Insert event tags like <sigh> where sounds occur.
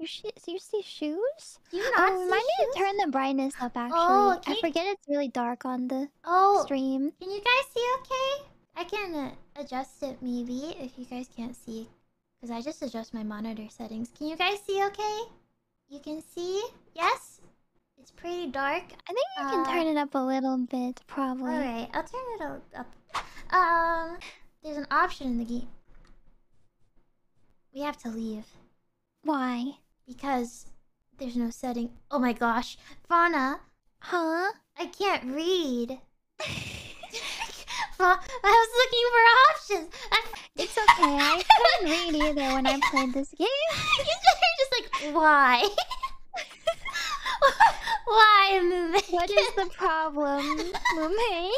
You see, you see shoes? You not Oh, see remind me shoes? to turn the brightness up. Actually, Oh, can I you- forget it's really dark on the Oh, stream. can you guys see okay? I can uh, adjust it maybe if you guys can't see. Because I just adjust my monitor settings. Can you guys see okay? You can see? Yes? It's pretty dark. I think you can Uh, turn it up a little bit, probably. Alright, I'll turn it o- up. Um, there's an option in the game. We have to leave. Why? Because there's no setting. Oh my gosh. Fauna, Huh? I can't read. <laughs> I was looking for options. It's okay. I couldn't read either when I played this game. <laughs> You're just like, why? <laughs> why, Mumei? What is the problem, Mumei?